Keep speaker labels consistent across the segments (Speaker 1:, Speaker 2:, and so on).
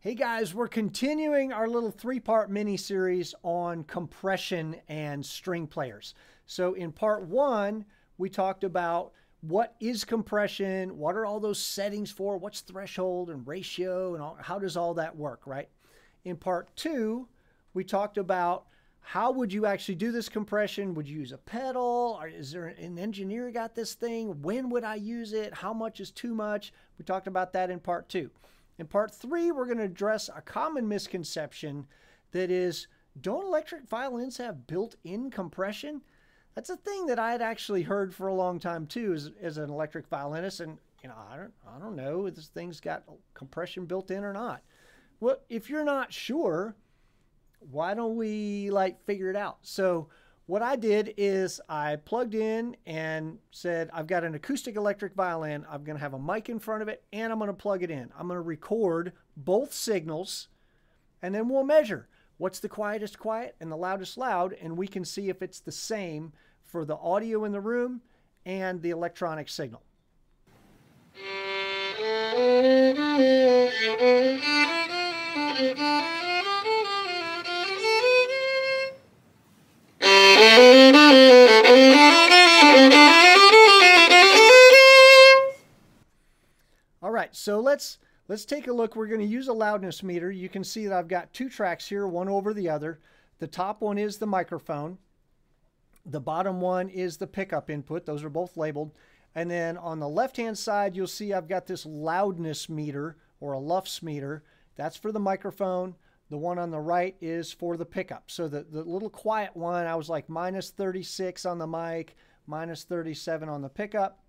Speaker 1: Hey guys, we're continuing our little three part mini series on compression and string players. So, in part one, we talked about what is compression, what are all those settings for, what's threshold and ratio, and all, how does all that work, right? In part two, we talked about how would you actually do this compression? Would you use a pedal? Or is there an engineer got this thing? When would I use it? How much is too much? We talked about that in part two. In part three, we're going to address a common misconception that is don't electric violins have built in compression? That's a thing that I had actually heard for a long time too as, as an electric violinist. And, you know, I don't, I don't know if this thing's got compression built in or not. Well, if you're not sure, why don't we like figure it out? So, what I did is I plugged in and said, I've got an acoustic electric violin. I'm going to have a mic in front of it and I'm going to plug it in. I'm going to record both signals and then we'll measure what's the quietest quiet and the loudest loud. And we can see if it's the same for the audio in the room and the electronic signal. So let's let's take a look. We're going to use a loudness meter. You can see that I've got two tracks here, one over the other. The top one is the microphone. The bottom one is the pickup input. Those are both labeled. And then on the left-hand side, you'll see I've got this loudness meter or a LUFS meter. That's for the microphone. The one on the right is for the pickup. So the, the little quiet one, I was like minus 36 on the mic, minus 37 on the pickup.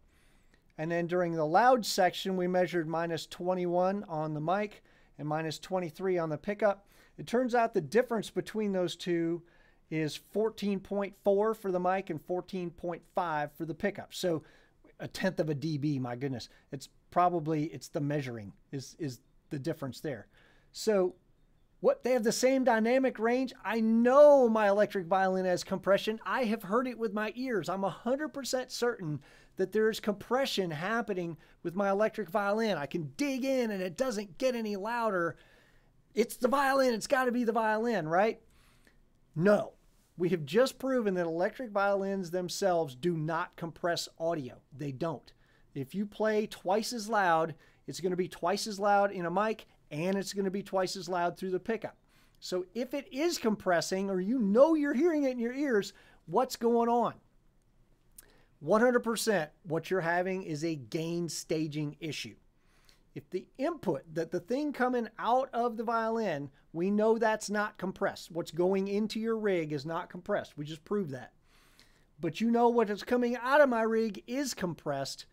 Speaker 1: And then during the loud section, we measured minus 21 on the mic and minus 23 on the pickup. It turns out the difference between those two is 14.4 for the mic and 14.5 for the pickup. So a tenth of a dB, my goodness. It's probably, it's the measuring is, is the difference there. So what they have the same dynamic range. I know my electric violin has compression. I have heard it with my ears. I'm 100% certain that there's compression happening with my electric violin. I can dig in and it doesn't get any louder. It's the violin. It's got to be the violin, right? No. We have just proven that electric violins themselves do not compress audio. They don't. If you play twice as loud, it's going to be twice as loud in a mic and it's going to be twice as loud through the pickup. So if it is compressing or you know you're hearing it in your ears, what's going on? 100% what you're having is a gain staging issue. If the input, that the thing coming out of the violin, we know that's not compressed. What's going into your rig is not compressed. We just proved that. But you know what is coming out of my rig is compressed.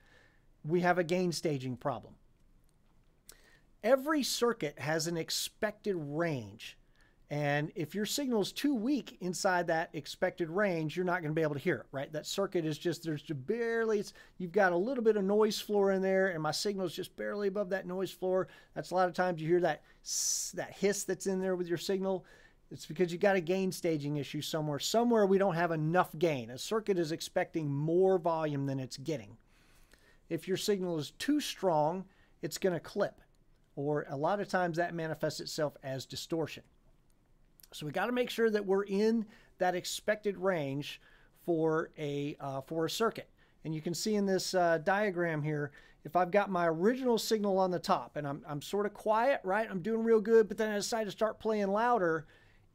Speaker 1: We have a gain staging problem. Every circuit has an expected range and if your signal is too weak inside that expected range, you're not going to be able to hear it, right? That circuit is just, there's just barely, it's you've got a little bit of noise floor in there, and my signal is just barely above that noise floor. That's a lot of times you hear that, that hiss that's in there with your signal. It's because you've got a gain staging issue somewhere. Somewhere we don't have enough gain. A circuit is expecting more volume than it's getting. If your signal is too strong, it's going to clip. Or a lot of times that manifests itself as distortion. So we got to make sure that we're in that expected range for a, uh, for a circuit. And you can see in this uh, diagram here, if I've got my original signal on the top and I'm, I'm sort of quiet, right? I'm doing real good, but then I decide to start playing louder.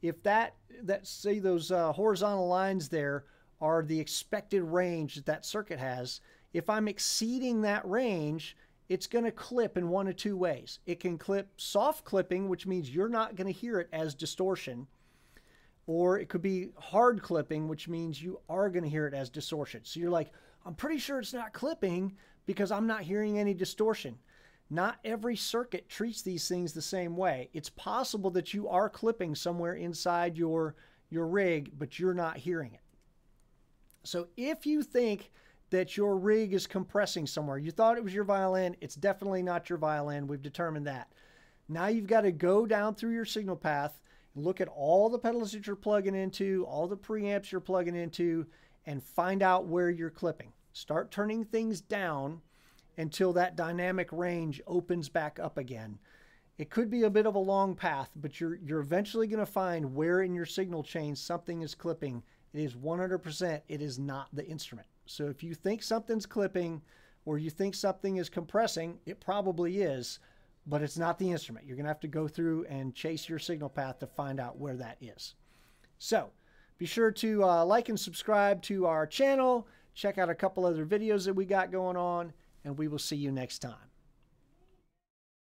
Speaker 1: If that, that say those uh, horizontal lines there are the expected range that that circuit has, if I'm exceeding that range, it's going to clip in one of two ways. It can clip soft clipping, which means you're not going to hear it as distortion, or it could be hard clipping, which means you are going to hear it as distortion. So you're like, I'm pretty sure it's not clipping because I'm not hearing any distortion. Not every circuit treats these things the same way. It's possible that you are clipping somewhere inside your, your rig, but you're not hearing it. So if you think that your rig is compressing somewhere. You thought it was your violin. It's definitely not your violin. We've determined that. Now you've got to go down through your signal path, look at all the pedals that you're plugging into, all the preamps you're plugging into, and find out where you're clipping. Start turning things down until that dynamic range opens back up again. It could be a bit of a long path, but you're you're eventually going to find where in your signal chain something is clipping. It is 100% it is not the instrument. So if you think something's clipping or you think something is compressing, it probably is, but it's not the instrument. You're going to have to go through and chase your signal path to find out where that is. So be sure to uh, like and subscribe to our channel. Check out a couple other videos that we got going on, and we will see you next time.